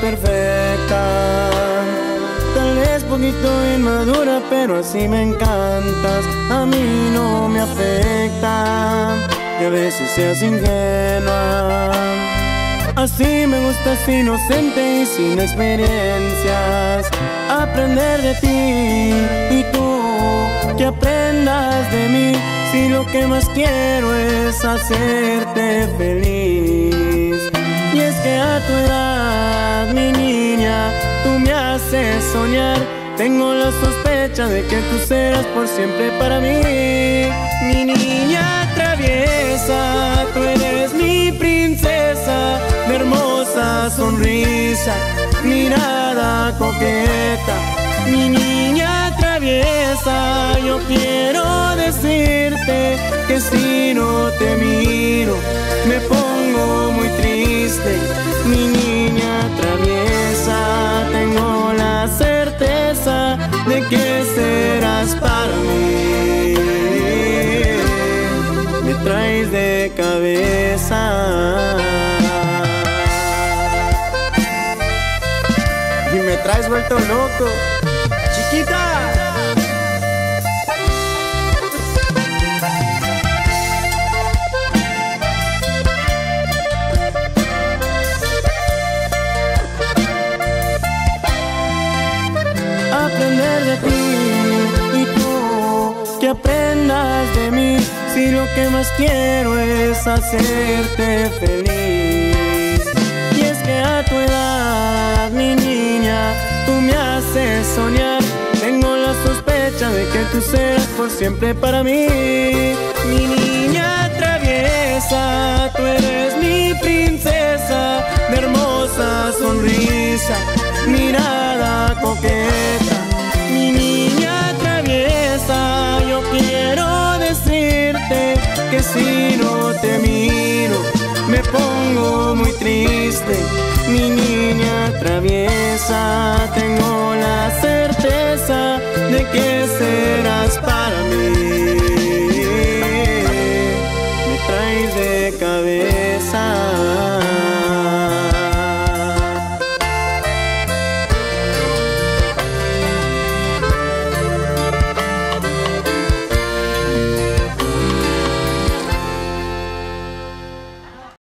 perfecta. Tal vez poquito inmadura, pero así me encantas. A mí no me afecta que a veces seas ingenua. Así me gustas inocente y sin experiencias. Aprender de ti y tú que aprendas de mí. Si lo que más quiero es hacerte feliz. Y es que a tu edad, mi niña, tú me haces soñar. Tengo la sospecha de que tú serás por siempre para mí. Mi niña traviesa, tú eres mi princesa, mi hermosa sonrisa, mirada coqueta. Mi niña traviesa, yo quiero decirte que si Y me traes vuelto loco. Chiquita. Si lo que más quiero es hacerte feliz. Y es que a tu edad mi niña tú me haces soñar. Tengo la sospecha de que tú serás por siempre para mí. Mi niña traviesa tú eres mi princesa. De hermosa sonrisa mirada decirte que si no te miro, me pongo muy triste, mi niña traviesa, tengo la certeza de que